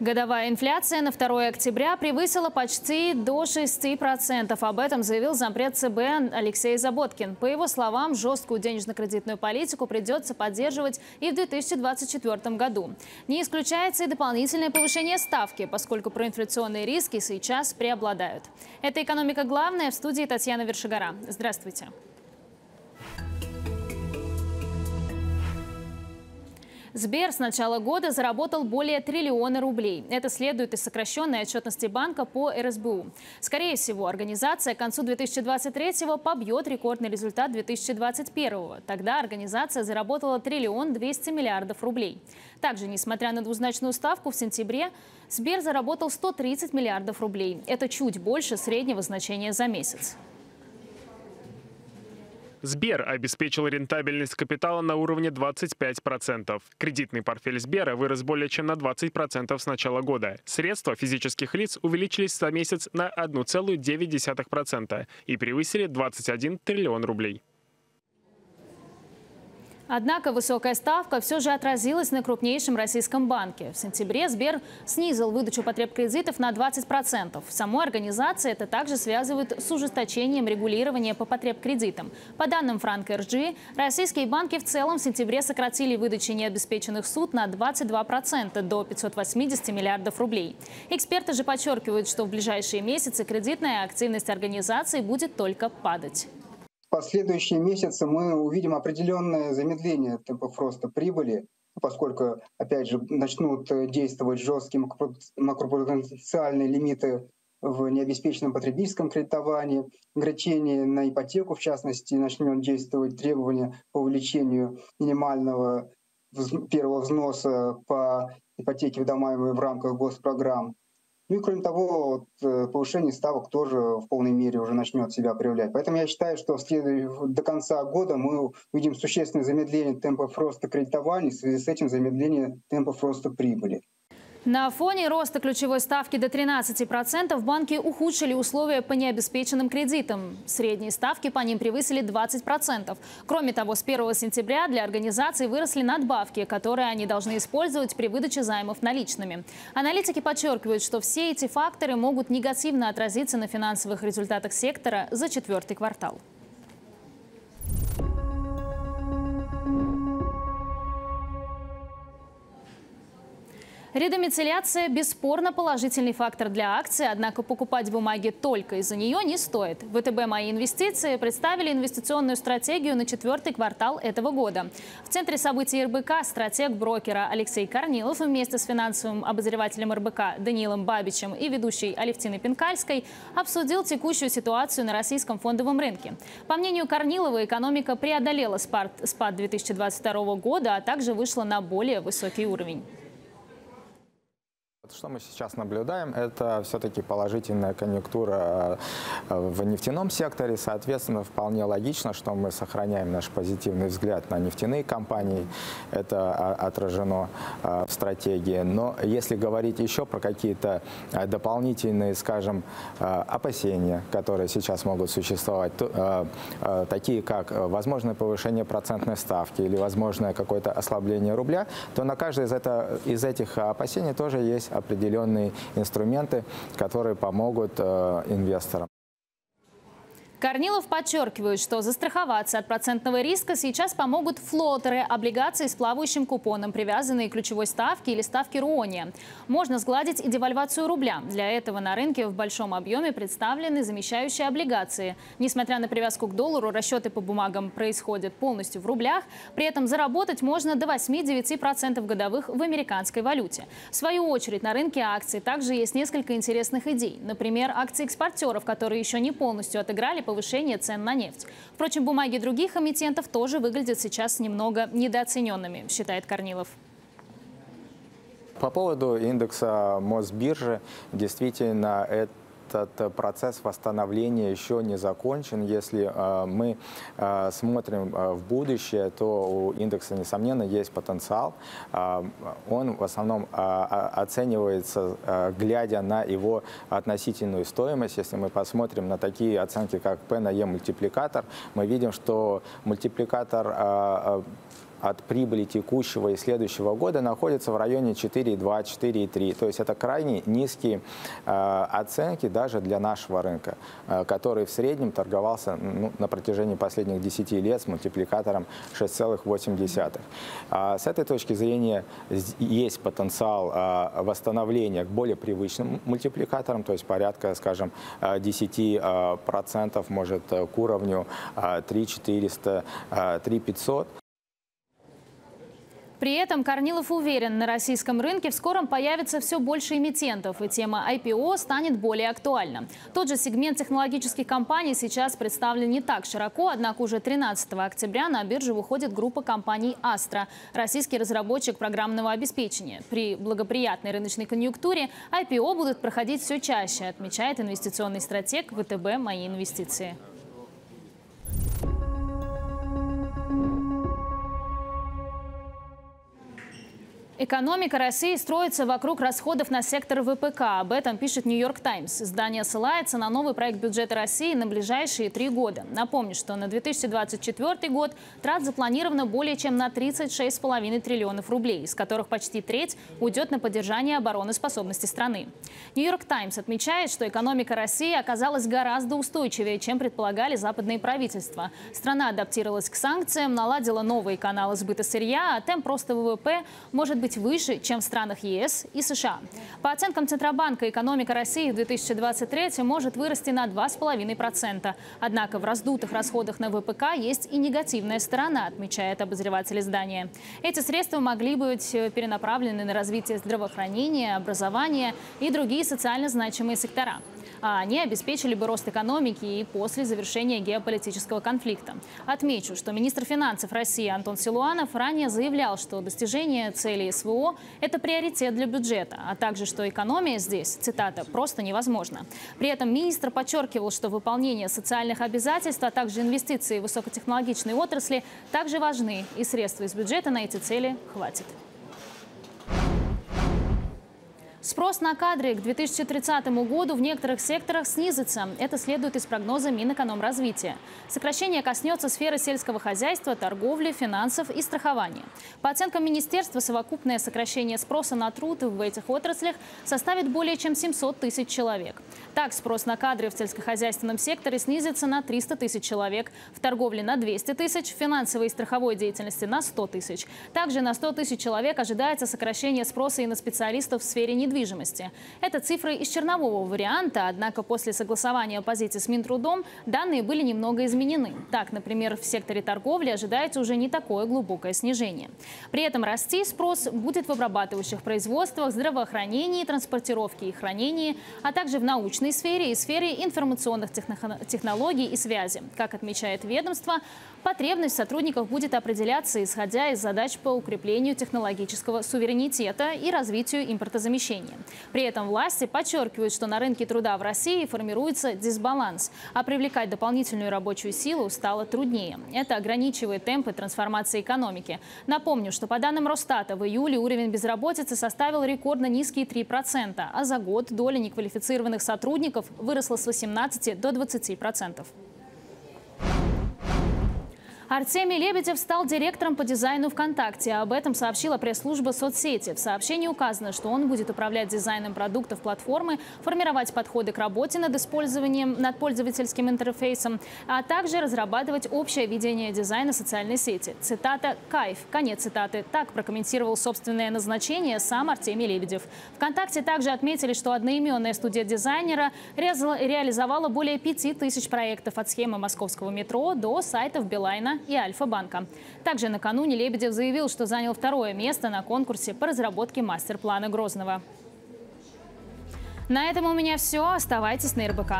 Годовая инфляция на 2 октября превысила почти до 6%. Об этом заявил зампред ЦБ Алексей Заботкин. По его словам, жесткую денежно-кредитную политику придется поддерживать и в 2024 году. Не исключается и дополнительное повышение ставки, поскольку проинфляционные риски сейчас преобладают. Это «Экономика. Главная» в студии Татьяна Вершигора. Здравствуйте. Сбер с начала года заработал более триллиона рублей. Это следует из сокращенной отчетности банка по РСБУ. Скорее всего, организация к концу 2023 побьет рекордный результат 2021. Тогда организация заработала триллион 200 миллиардов рублей. Также, несмотря на двузначную ставку, в сентябре Сбер заработал 130 миллиардов рублей. Это чуть больше среднего значения за месяц. Сбер обеспечил рентабельность капитала на уровне 25%. Кредитный портфель Сбера вырос более чем на 20% с начала года. Средства физических лиц увеличились за месяц на 1,9% и превысили 21 триллион рублей. Однако высокая ставка все же отразилась на крупнейшем российском банке. В сентябре Сбер снизил выдачу потреб кредитов на 20%. В самой организации это также связывают с ужесточением регулирования по потреб кредитам. По данным Франк РЖ, российские банки в целом в сентябре сократили выдачу необеспеченных суд на 22% до 580 миллиардов рублей. Эксперты же подчеркивают, что в ближайшие месяцы кредитная активность организации будет только падать последующие месяцы мы увидим определенное замедление темпов роста прибыли, поскольку, опять же, начнут э, действовать жесткие макропотенциальные лимиты в необеспеченном потребительском кредитовании, ограничение на ипотеку, в частности, начнет действовать требования по увеличению минимального первого взноса по ипотеке, выдаваемой в рамках госпрограмм. Ну и кроме того, вот, э, повышение ставок тоже в полной мере уже начнет себя проявлять. Поэтому я считаю, что до конца года мы увидим существенное замедление темпов роста кредитования, в связи с этим замедление темпов роста прибыли. На фоне роста ключевой ставки до 13% банки ухудшили условия по необеспеченным кредитам. Средние ставки по ним превысили 20%. Кроме того, с 1 сентября для организаций выросли надбавки, которые они должны использовать при выдаче займов наличными. Аналитики подчеркивают, что все эти факторы могут негативно отразиться на финансовых результатах сектора за четвертый квартал. Редомицеляция – бесспорно положительный фактор для акции, однако покупать бумаги только из-за нее не стоит. ВТБ «Мои инвестиции» представили инвестиционную стратегию на четвертый квартал этого года. В центре событий РБК стратег брокера Алексей Корнилов вместе с финансовым обозревателем РБК Даниилом Бабичем и ведущей Алевтиной Пинкальской обсудил текущую ситуацию на российском фондовом рынке. По мнению Корнилова, экономика преодолела спад 2022 года, а также вышла на более высокий уровень. Что мы сейчас наблюдаем, это все-таки положительная конъюнктура э, в нефтяном секторе. Соответственно, вполне логично, что мы сохраняем наш позитивный взгляд на нефтяные компании. Это а, отражено э, в стратегии. Но если говорить еще про какие-то э, дополнительные, скажем, опасения, которые сейчас могут существовать, такие как возможное повышение процентной ставки или возможное какое-то ослабление рубля, то на каждое из, из этих опасений тоже есть определенные инструменты, которые помогут э, инвесторам. Корнилов подчеркивает, что застраховаться от процентного риска сейчас помогут флотеры, облигации с плавающим купоном, привязанные к ключевой ставке или ставке РУОНИ. Можно сгладить и девальвацию рубля. Для этого на рынке в большом объеме представлены замещающие облигации. Несмотря на привязку к доллару, расчеты по бумагам происходят полностью в рублях. При этом заработать можно до 8-9% годовых в американской валюте. В свою очередь на рынке акций также есть несколько интересных идей. Например, акции экспортеров, которые еще не полностью отыграли повышения цен на нефть. Впрочем, бумаги других эмитентов тоже выглядят сейчас немного недооцененными, считает Корнилов. По поводу индекса Мосбиржи, действительно, это этот процесс восстановления еще не закончен. Если э, мы э, смотрим э, в будущее, то у индекса, несомненно, есть потенциал. Он в основном оценивается, глядя на его относительную стоимость. Если мы посмотрим на такие оценки, как P на E мультипликатор, мы видим, что мультипликатор от прибыли текущего и следующего года находится в районе 4,2-4,3. То есть это крайне низкие э, оценки даже для нашего рынка, э, который в среднем торговался ну, на протяжении последних 10 лет с мультипликатором 6,8. А с этой точки зрения есть потенциал э, восстановления к более привычным мультипликаторам, то есть порядка, скажем, 10% может к уровню 3400, 3500. При этом Корнилов уверен, на российском рынке в скором появится все больше эмитентов, и тема IPO станет более актуальна. Тот же сегмент технологических компаний сейчас представлен не так широко, однако уже 13 октября на биржу выходит группа компаний «Астра» – российский разработчик программного обеспечения. При благоприятной рыночной конъюнктуре IPO будут проходить все чаще, отмечает инвестиционный стратег ВТБ «Мои инвестиции». Экономика России строится вокруг расходов на сектор ВПК. Об этом пишет «Нью-Йорк Таймс». Издание ссылается на новый проект бюджета России на ближайшие три года. Напомню, что на 2024 год трат запланировано более чем на 36,5 триллионов рублей, из которых почти треть уйдет на поддержание обороноспособности страны. «Нью-Йорк Таймс» отмечает, что экономика России оказалась гораздо устойчивее, чем предполагали западные правительства. Страна адаптировалась к санкциям, наладила новые каналы сбыта сырья, а темп роста ВВП может быть быть выше, чем в странах ЕС и США. По оценкам Центробанка, экономика России в 2023 может вырасти на 2,5%. Однако в раздутых расходах на ВПК есть и негативная сторона, отмечает обозреватель издания. Эти средства могли быть э, перенаправлены на развитие здравоохранения, образования и другие социально значимые сектора они обеспечили бы рост экономики и после завершения геополитического конфликта. Отмечу, что министр финансов России Антон Силуанов ранее заявлял, что достижение целей СВО – это приоритет для бюджета, а также, что экономия здесь, цитата, просто невозможна. При этом министр подчеркивал, что выполнение социальных обязательств, а также инвестиции в высокотехнологичные отрасли также важны, и средства из бюджета на эти цели хватит. Спрос на кадры к 2030 году в некоторых секторах снизится. Это следует из прогноза Минэкономразвития. Сокращение коснется сферы сельского хозяйства, торговли, финансов и страхования. По оценкам министерства, совокупное сокращение спроса на труд в этих отраслях составит более чем 700 тысяч человек. Так, спрос на кадры в сельскохозяйственном секторе снизится на 300 тысяч человек, в торговле на 200 тысяч, в финансовой и страховой деятельности на 100 тысяч. Также на 100 тысяч человек ожидается сокращение спроса и на специалистов в сфере недвижимости недвижимости. Это цифры из чернового варианта, однако после согласования позиции с Минтрудом данные были немного изменены. Так, например, в секторе торговли ожидается уже не такое глубокое снижение. При этом расти спрос будет в обрабатывающих производствах, здравоохранении, транспортировке и хранении, а также в научной сфере и сфере информационных технологий и связи. Как отмечает ведомство, потребность сотрудников будет определяться, исходя из задач по укреплению технологического суверенитета и развитию импортозамещения населения. При этом власти подчеркивают, что на рынке труда в России формируется дисбаланс, а привлекать дополнительную рабочую силу стало труднее. Это ограничивает темпы трансформации экономики. Напомню, что по данным Росстата в июле уровень безработицы составил рекордно низкие 3%, а за год доля неквалифицированных сотрудников выросла с 18 до 20%. Артемий Лебедев стал директором по дизайну ВКонтакте. Об этом сообщила пресс-служба соцсети. В сообщении указано, что он будет управлять дизайном продуктов платформы, формировать подходы к работе над использованием, над пользовательским интерфейсом, а также разрабатывать общее видение дизайна социальной сети. Цитата «Кайф». Конец цитаты. Так прокомментировал собственное назначение сам Артемий Лебедев. ВКонтакте также отметили, что одноименная студия дизайнера реализовала более пяти тысяч проектов от схемы московского метро до сайтов Билайна и Альфа-банка. Также накануне Лебедев заявил, что занял второе место на конкурсе по разработке мастер-плана Грозного. На этом у меня все. Оставайтесь на РБК.